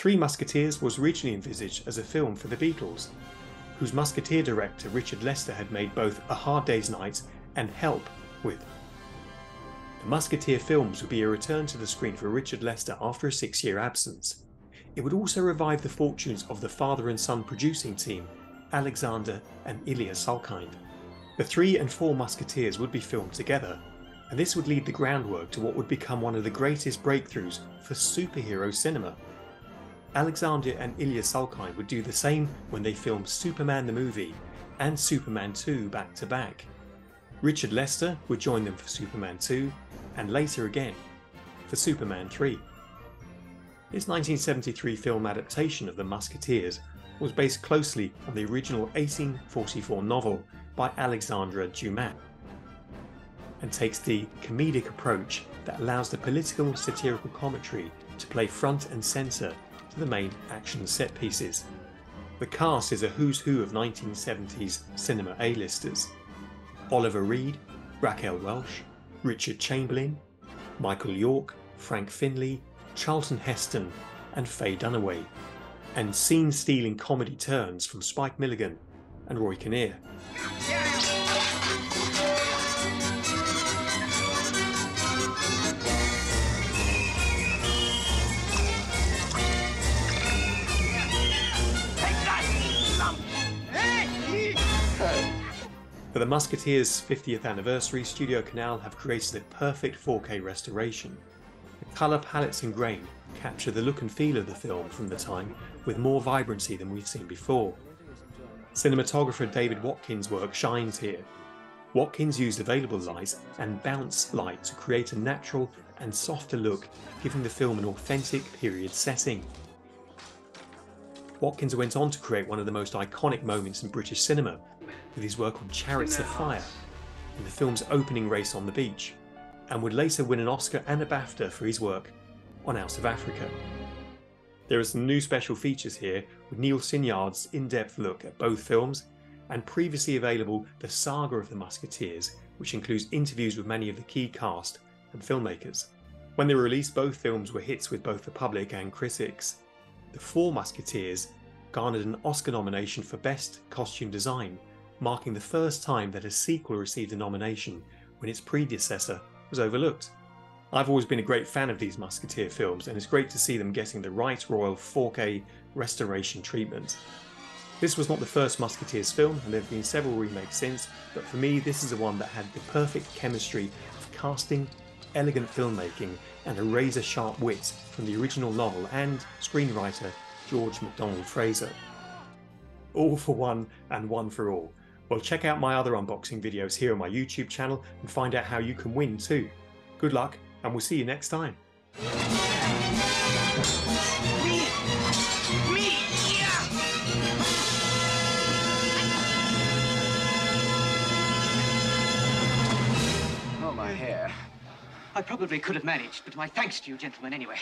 Three Musketeers was originally envisaged as a film for the Beatles, whose Musketeer director Richard Lester had made both A Hard Day's Night and Help with. The Musketeer films would be a return to the screen for Richard Lester after a six year absence. It would also revive the fortunes of the father and son producing team, Alexander and Ilya Salkind. The three and four Musketeers would be filmed together, and this would lead the groundwork to what would become one of the greatest breakthroughs for superhero cinema. Alexander and Ilya Salkind would do the same when they filmed Superman the movie and Superman 2 back to back. Richard Lester would join them for Superman 2 and later again for Superman 3. This 1973 film adaptation of The Musketeers was based closely on the original 1844 novel by Alexandre Dumas and takes the comedic approach that allows the political satirical commentary to play front and centre the main action set pieces. The cast is a who's who of 1970s cinema A-listers. Oliver Reed, Raquel Welch, Richard Chamberlain, Michael York, Frank Finlay, Charlton Heston and Faye Dunaway, and scene-stealing comedy turns from Spike Milligan and Roy Kinnear. For the Musketeers' 50th anniversary, Studio Canal have created a perfect 4K restoration. The colour palettes and grain capture the look and feel of the film from the time with more vibrancy than we've seen before. Cinematographer David Watkins' work shines here. Watkins used available light and bounce light to create a natural and softer look, giving the film an authentic period setting. Watkins went on to create one of the most iconic moments in British cinema with his work on Chariots of Fire in the film's opening race on the beach, and would later win an Oscar and a BAFTA for his work on Out of Africa. There are some new special features here with Neil Sinyard's in-depth look at both films and previously available The Saga of the Musketeers, which includes interviews with many of the key cast and filmmakers. When they were released, both films were hits with both the public and critics. The Four Musketeers garnered an Oscar nomination for Best Costume Design marking the first time that a sequel received a nomination when its predecessor was overlooked. I've always been a great fan of these Musketeer films, and it's great to see them getting the right royal 4K restoration treatment. This was not the first Musketeers film, and there have been several remakes since, but for me, this is the one that had the perfect chemistry of casting, elegant filmmaking, and a razor sharp wit from the original novel and screenwriter George MacDonald Fraser. All for one and one for all. Well, check out my other unboxing videos here on my YouTube channel and find out how you can win too. Good luck, and we'll see you next time. I probably could have managed, but my thanks to you gentlemen anyway.